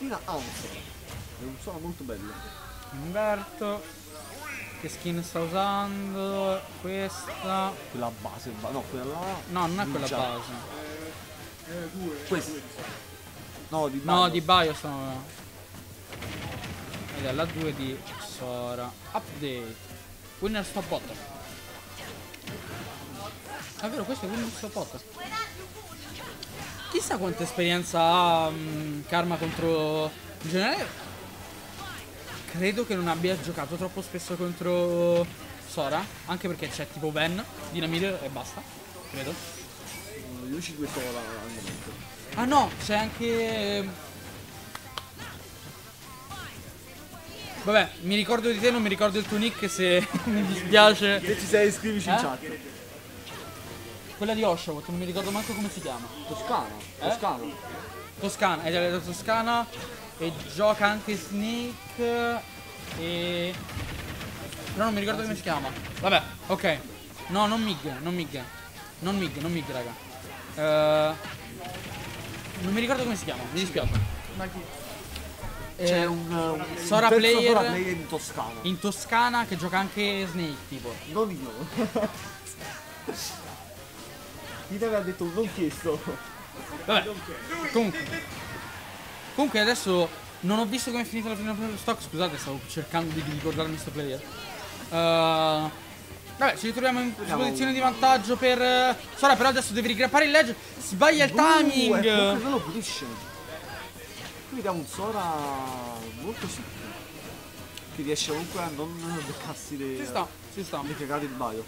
Un suono. È un suono molto bello. Inverto. Che skin sta usando? Questa. Quella base, ba- no, quella. No, non è quella Ninja. base. Questa. No, di No, Bios. di Bio sono. Ed è la 2 di Sora. Update. Winner stop bot. È vero, questo è Winner stop bot. Chissà quanta esperienza ha mm, Karma contro. In generale. Credo che non abbia giocato troppo spesso contro Sora. Anche perché c'è tipo Ven, Dynamite e basta. Credo. Io ci due sola al momento. Ah no, c'è anche. Vabbè, mi ricordo di te, non mi ricordo il tuo nick se mi dispiace. Se ci sei iscrivici in Eh? chat. Quella di Oshawott, non mi ricordo manco come si chiama. Toscana. Eh? Toscana. Toscana, è della Toscana e gioca anche Snake e... Però non mi ricordo come si chiama. Vabbè, ok. No, non Mig, non Mig. Non Mig, non Mig, raga. Eh, non mi ricordo come si chiama, mi dispiace. C'è Eh, un, un Sora un terzo player- Sora player in Toscana. in Toscana che gioca anche Snake, tipo. Non io. Mi aveva detto non chiesto. Vabbè, comunque. Comunque adesso non ho visto come è finita la prima stock, scusate, stavo cercando di ricordarmi sto player. Uh, vabbè, ci ritroviamo in Vediamo. posizione di vantaggio per eh, Sora, però adesso devi rigrappare il ledge. Sbaglia il Uh, timing. comunque non lo pulisce. Qui vediamo un Sora molto sicuro. Che riesce comunque a non beccarsi le, Ci sta, ci sta. le cagate di Baio.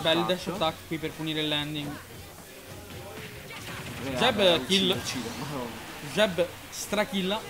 Bel attack. dash attack qui per punire il landing. Regala, Jab, uccide, kill. uccide, madonna. Jab strakilla.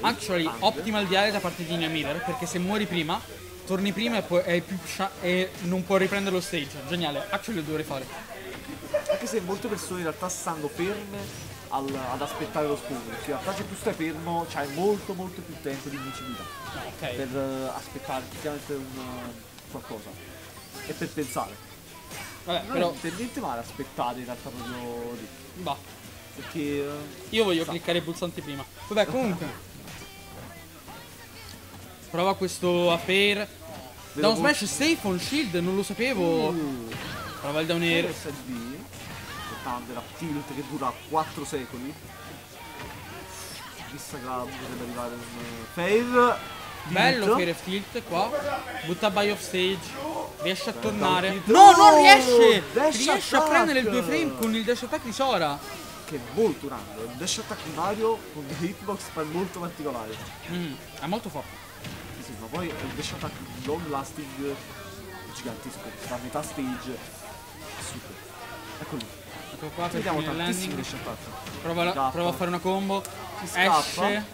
Actually, Grande. optimal diale da parte di Mirror perché se muori prima, torni prima e, poi, più scia- e non puoi riprendere lo stage. Geniale, actually lo dovrei fare. Anche se molte persone in realtà stanno ferme al- ad aspettare lo spawn. In realtà se tu stai fermo c'hai molto molto più tempo di invincibilità. Ok. Per eh, aspettare effettivamente un, qualcosa. E per pensare. Vabbè, Non però è per niente male aspettare in realtà proprio lì. va. Perché eh, Io voglio cliccare i pulsanti prima. Vabbè, comunque. Prova questo a pair. Vedo Down smash safe on shield, non lo sapevo. Uh, Prova il down air. Il Thunder a tilt che dura 4 secoli chissà che potrebbe arrivare un eh, fail Bello Tilt. Fair Tilt qua. Butta by off stage. Riesce a tornare. No, non No! riesce! Dash riesce a attack! prendere il 2 frame con il dash attack di Sora. che è molto grande un dash attack di Mario con dei hitbox per molto particolari Mm, è molto forte. sì, sì, ma poi un dash attack long lasting gigantesco sta a metà stage super ecco lì Ecco qua per vediamo tantissimi attack Prova, la- prova a fare una combo. Si scappa. Esce.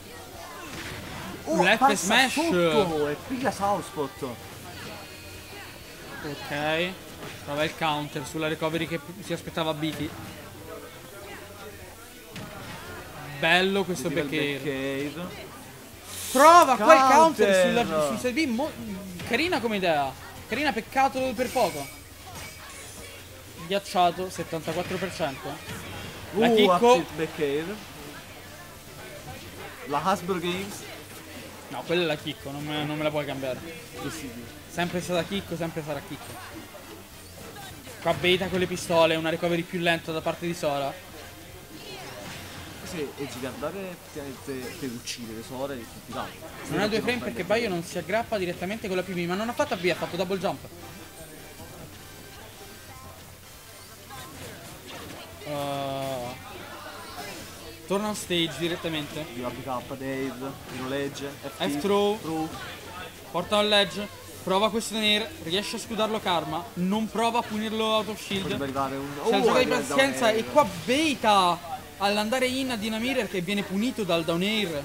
oh, Left passa smash. sotto e piglia Southspot Ok. Prova il counter sulla recovery che si aspettava Biki. Bello questo Vedi back il air. back air. Prova qua il counter Counter. sulla, sul side B. mo- carina come idea. Carina, peccato per poco. Ghiacciato, 74%. La Uh, upset back air. La Hasbro Games. No, quella è la Kikko, non me, non me la puoi cambiare. Sempre stata Kikko, sempre sarà Kikko. Qua beta con le pistole, una recovery più lenta da parte di Sora. Sì, e devi andare effettivamente per uccidere Sora è complicato. Non ha due frame perché Baio non si aggrappa direttamente con la PB, ma non ha fatto AB, ha fatto double jump. Uh, torna on stage direttamente. Di ABK, Dave, Ledge, FT, F-throw. throw. Porta un ledge. Prova questo Nair. Riesce a scudarlo Karma. Non prova a punirlo out of shield. C'è il gioco di pazienza e qua beta all'andare in a Dynamirer che viene punito dal down air.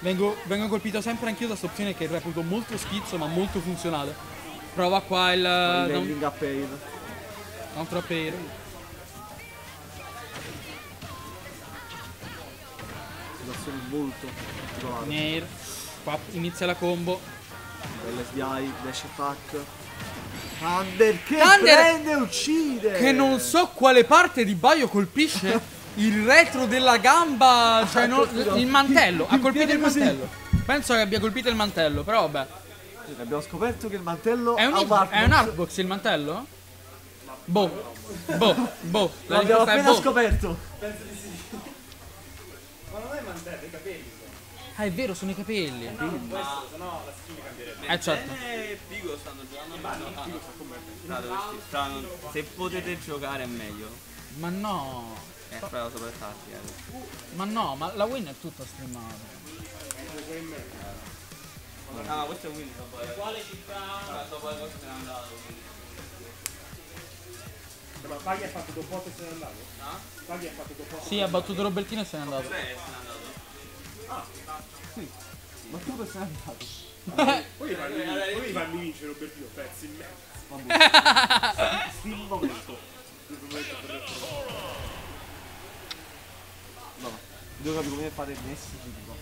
Vengo, vengo colpito sempre anch'io da questa opzione che reputo molto schizzo ma molto funzionale. Prova qua il Il down, landing up air. counter up air. Molto particolare. Nair. Qua inizia la combo. L'SDI, dash attack. Thunder che Thunder- prende e uccide. Che non so quale parte di Baio colpisce il retro della gamba, cioè non- il mantello, ha colpito il mantello. Penso che abbia colpito il mantello, però vabbè. Abbiamo scoperto che il mantello È un, ha è un artbox il mantello? Boh. Boh, boh. La L'abbiamo appena boh. scoperto. Ah, è vero, sono i capelli. Eh certo. E figo stanno giocando bene. No, dovresti- stanno- se potete giocare è meglio. Ma no. Eh, però super tattica. Ma no, ma la win è tutta streamata. Ah, questo è un win. Quale città? Dopo le cose se n'è andato. quindi. Ma Paghi ha fatto due volte e se n'è andato? Paghi ha fatto due volte. Sì, ha battuto Robertino e se n'è andato. Eh, se n'è andato. Ma tu dove sei andato? Poi farli, poi farli vincere Robertino, pezzi in mezzo. Sti momento. No, devo capire come fare il Messi tipo.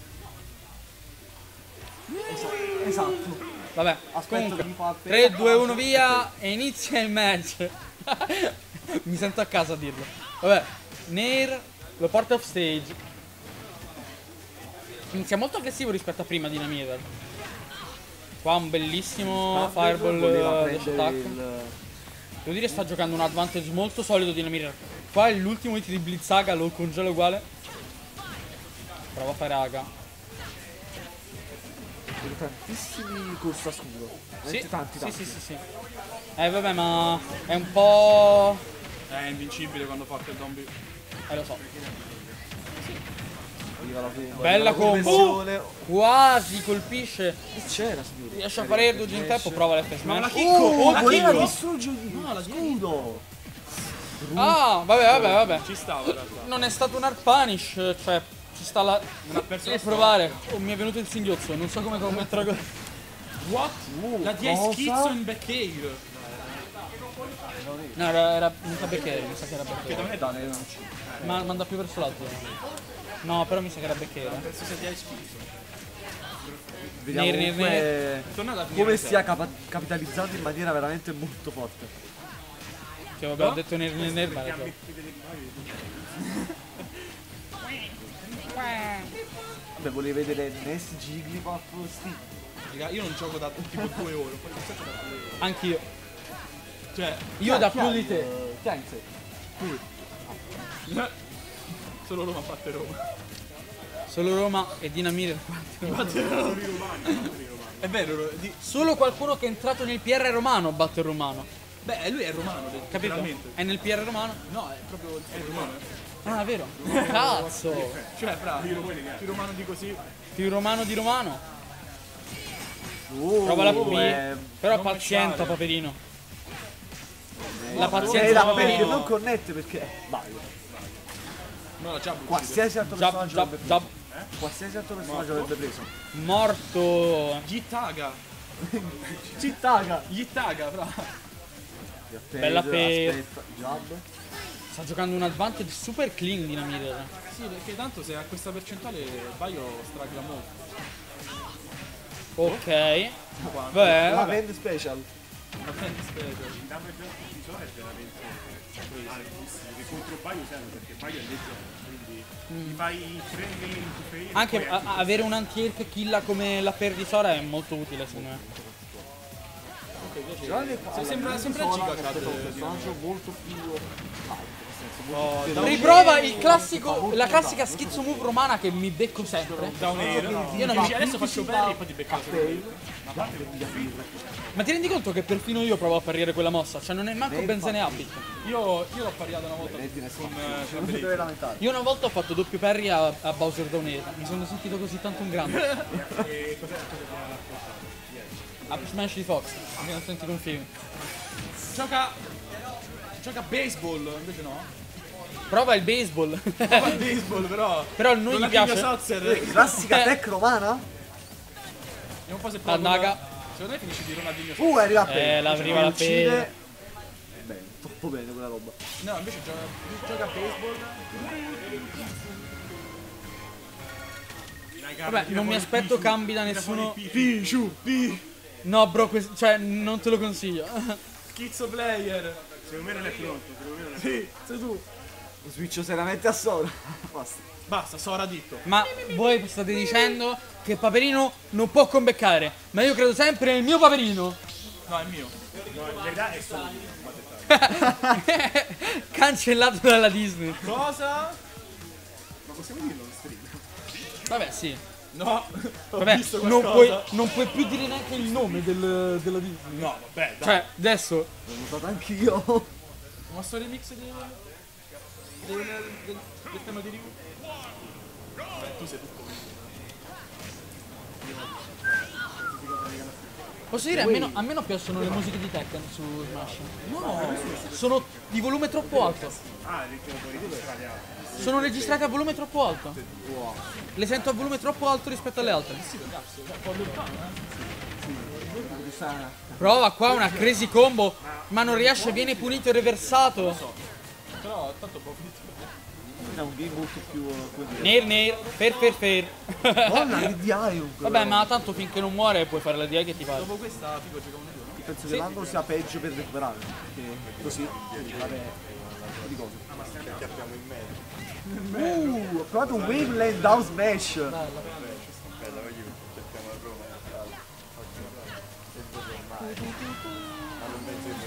Esatto. esatto. Vabbè, Aspetta, comunque. mi fa appena 3, 2, 1 via e inizia il match. Mi sento a casa a dirlo. Vabbè, Nair lo porta off stage. Inizia molto aggressivo rispetto a prima Dynamite. Qua un bellissimo fireball eh, dash attack. il... Devo dire sta giocando un advantage molto solido Dynamite. Qua è l'ultimo hit di Blizzaga, lo congela uguale. Prova a fare Aga. tantissimi corsa scuro. Sì, Veramente tanti, sì, tanti. sì, sì, sì. Eh vabbè, ma è un po'... È invincibile quando fa il zombie. Eh lo so. Arriva la prima. Bella la combo. conversione. Quasi colpisce. Che c'era, signori? Riesce a fare il dodge in tempo, prova l'F Ma la smash. Kiko! Oh, la Kiko! distruggergli No, la scudo. Ah, vabbè, vabbè, vabbè. Ci stava in realtà. Non è stato un hard punish, cioè ci sta la... Non ha perso E provare. Oh, mi è venuto il singhiozzo, non so come commettere la cosa. What? La DI cosa? schizzo in backcave. No, era, era mi sa Becchiere, mi sa che era Che Becchiere. da me non c'è. Ma manda più verso l'alto. No, però mi sa che era Becchiere. Penso sia DI schizzo. Vediamo Nir, nir, comunque come in stia serie. capa- capitalizzando in maniera veramente molto forte. Che vabbè, ho detto nel nel nel, ma. Vabbè, volevi vedere Ness, Jigglypuff. Raga, io non gioco da tipo due ore. Poi questo gioco da due ore. Anch'io. Cioè, Io da Chi più di te. sé? Solo Roma fatte Roma. Solo Roma e Dinamite. È vero, di- Solo qualcuno che è entrato nel PR romano batte il romano. beh, lui è romano, Capito? È nel PR romano? No, è proprio è romano. Ah, è vero. Cazzo. Cioè, fra, più romano di così. Più romano di romano. Oh, Prova la B. eh, Però messare. poverino. La eh, pazienza la di perché poverino. non connette perché vai. No, già. Qualsiasi altro Jab, personaggio avrebbe jab. preso. Qualsiasi altro personaggio avrebbe preso. Morto. Gitaga. Cittaga. Gitaga, fra. Bella jab. Sta giocando un advantage super clean Dinamite. Sì, perché tanto se ha questa percentuale Baio stragla molto. Ok. Beh, La. Band Special. Va bene, aspetta. Il damage di Sora è veramente. Che contro Baio serve perché Baio è leggero. Quindi gli fai 3 nemici in ferire. Anche poi a- a- avere un anti-air killa come la per di Sora è molto utile secondo me. Già le- alla sembra- Band sembra Sola Giga è Cad, stato un personaggio molto più alto. Nel senso, Oh, da-. Riprova il classico, la classica schizzo move romana che mi becco sempre. Down air. Io non mi- adesso faccio parry e poi ti becco. Ma ti rendi conto che perfino io provo a parire quella mossa? Cioè non è manco Benzene. Habit. Io, io l'ho pariato una volta con eh, con lamentare. Io una volta ho fatto doppio parry a, a Bowser Down Air. Mi sono sentito così tanto un grande. E cos'è Up smash di Fox. Mi hanno sentito un film. Gioca. Gioca a baseball, invece no. Prova il baseball. Gioca a baseball, però. Però a noi non gli piace. Classica Eh. tech romana? Vediamo un po' se A provo. Naga. Secondo me finisce di Ronaldinho. Uh, arriva a Eh, Pale. la arriva la. Pale. Bene, troppo bene quella roba. No, invece gioca, gioca a baseball. Vabbè, non mi aspetto cambi da nessuno. Pichu, pi. No, bro, cioè non te lo consiglio. Schizzo player. Secondo me non è pronto, secondo me non è Sì, sei tu. Lo switcho seriamente a Sora. Basta. Basta, Sora ditto. Ma voi state dicendo che Paperino non può combeccare. Ma io credo sempre nel mio Paperino. No, è mio. No, in verità è solo. Cancellato dalla Disney. Cosa? Ma possiamo dirlo in stream? Vabbè, sì. No. Vabbè, non puoi, non puoi più dire neanche il nome del- della Disney. No, vabbè, dai. Cioè, adesso. L'ho notato anch'io. Ma sto remix di... del, del, del tema di Ryu? Beh, tu sei tutto. Posso dire, a me, no- a me non piacciono le musiche di Tekken su Smash. No, sono di volume troppo alto. Sono registrate a volume troppo alto. Le sento a volume troppo alto rispetto alle altre. Prova qua una crazy combo, ma non riesce, viene punito e reversato. Però tanto può finire. È un game molto più. eh. Nair nair, fer fer fer. Madonna, che di. Vabbè, ma tanto finché non muore puoi fare la DI che ti pare. Dopo questa, figo, giocavamo noi due, no? Penso che l'angolo sia peggio per recuperare. Perché così. Vabbè. un di cose. Uh, ho provato un Waveland Down Smash.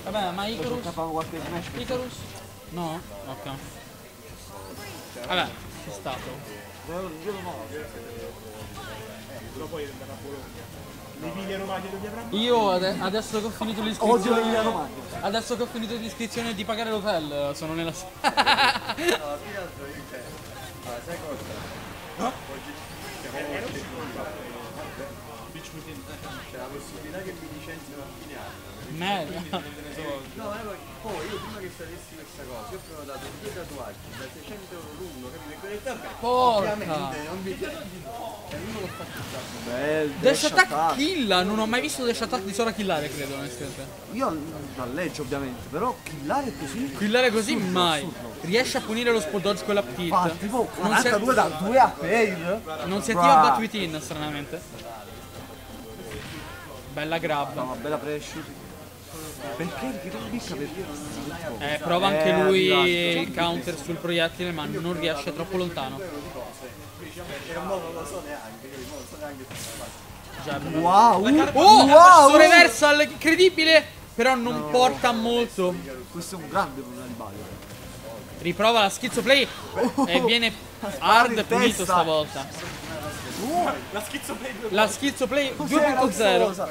Vabbè, ma Icarus? Icarus? No? Ok. Vabbè, c'è stato. Io ade- adesso che ho finito l'iscrizione. Adesso che ho finito l'iscrizione di pagare l'hotel, sono nella. C'è la possibilità che mi licenzino a fine anno. Merda. No, ma poi io prima che sapessi questa cosa, io ho prenotato due tatuaggi da 600 euro l'uno, capito? E quelli vabbè, Porca. ovviamente non mi piace. Cioè, uno l'ho fatto già. Bel Dash Attack killa, non ho mai visto Dash Attack di Sora killare, credo, onestamente. Io dalleggio ovviamente, però killare così. Killare così Assurdo, mai. assurdo. Riesce a punire lo spot dodge con la pit. Fa tipo Non si, 42 da 2 a pain. non si attiva Bat Within, stranamente. Bella grab. No, bella pressure. Perché non bicca per? Eh, prova anche Eh, lui arrivato. il counter sul proiettile, ma non riesce, troppo lontano. Wow! Oh! wow! Su reversal, incredibile! Però non porta molto. Questo è un grande problema di. Riprova la schizzo play e viene hard punito testa. La schizzo play La schizzo play Cos'era 2.0. questa cosa?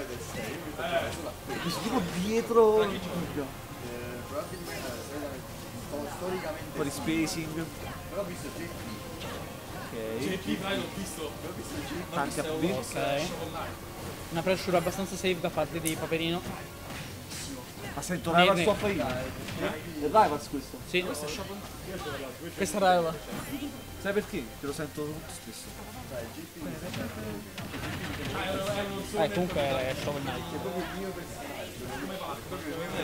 Questo tipo dietro. Un po' di spacing. Ok, Chi vai, l'ho visto. tanti up B. Ok. Una pressure abbastanza safe da parte di Paperino. Ma sento Rivals tua farina. È Rivals questo. Sì. Questa era Sai perché? Te lo sento molto spesso. Eh, comunque è Shovel Knight.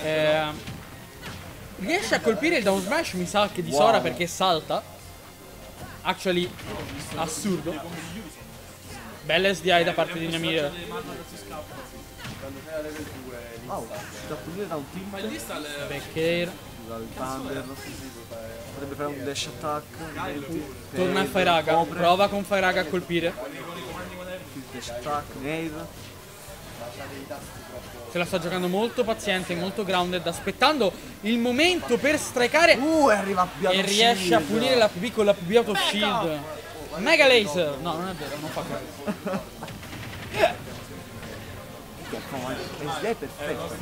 Eh, riesce a colpire il down smash, mi sa che di Sora perché salta. Actually, assurdo. Bella SDI da parte di Namir. Wow, da punire da un team. Back Dal Thunder. Potrebbe fare un dash attack. Torna a Fairaga. Copre. Prova con Fairaga a colpire. Dash attack, nail. Se la sta giocando molto paziente, molto grounded, aspettando il momento per strikare. Uh, e arriva a E riesce a punire la PB con la PB out of shield. Mega laser! No, non è vero, non fa quello. È perfetto.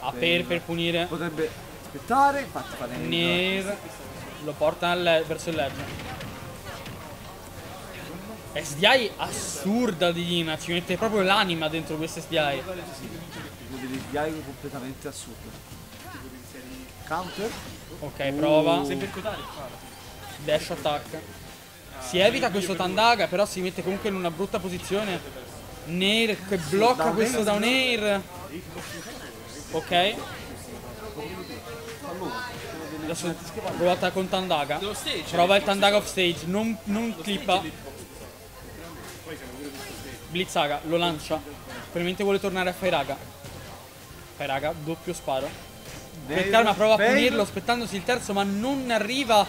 A per per punire. Potrebbe aspettare, infatti fa. Nir lo porta al- verso il ledge. SDI assurda di Dina, ci mette proprio l'anima dentro questo SDI. Delle SDI completamente assurde. Counter. Ok, prova. Per cotare, Dash attack. Si evita questo Tandaga, però si mette comunque in una brutta posizione. Nair che blocca questo down air. Ok. Adesso provata con Tandaga. Prova il Tandaga off stage, non, non clippa. Blizzaga, lo lancia. Probabilmente vuole tornare a Fairaga. raga, doppio sparo. Dave, Karma prova a punirlo aspettandosi il terzo, ma non arriva.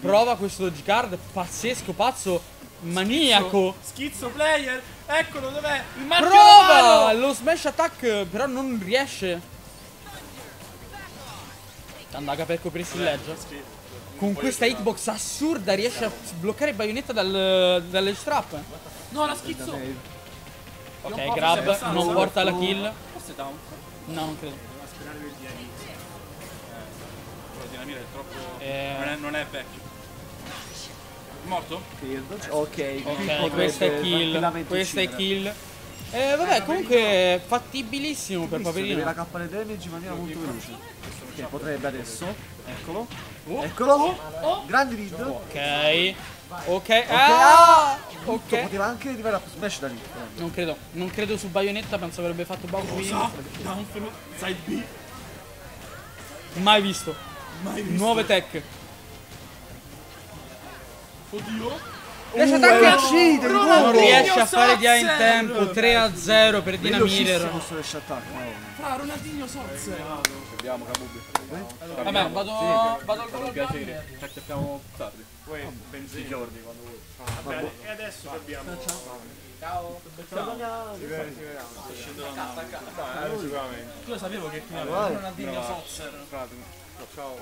Prova questo dodge card pazzesco, pazzo, maniaco. Schizzo player. Eccolo dov'è? Il marchio Prova lo smash attack, però non riesce. Andaga per coprirsi il ledge. Con questa hitbox assurda riesce a bloccare Bayonetta dal, dall'edge trap. No, la schizzo. Ok, grab, non porta la kill. Forse down. No, non credo. Devo sperare per DNX. Quello di Namir è troppo. Eh. Non, è, non è vecchio. Morto? Killed. Ok, Ok, questa è kill. Questa è kill. Eh, vabbè, comunque fattibilissimo per Paperino. la K del damage in maniera molto veloce. Ok, potrebbe adesso. Eccolo. Oh. Eccolo. Grandi lead. Ok. Ok. ah! Ah! Ok. Poteva anche arrivare a smash da lì. Non credo. Non credo su Bayonetta, penso avrebbe fatto Bowser. Down from side B. Mai visto. Mai visto. Nuove tech. Oddio. Riesce Uh, attacca- e uccide di Non riesce a fare di A in tempo. 3 a 0 per Dina Miller. No. Fra Ronaldinho Sozzer. Vediamo Kabubi. Vabbè, vado. Vado al gol Piacere. Ci acchiappiamo tardi. Poi benzina. giorni quando vuoi. E adesso abbiamo. sicuramente. Io sapevo che prima Vai. Ronaldinho Sozzer. Ciao.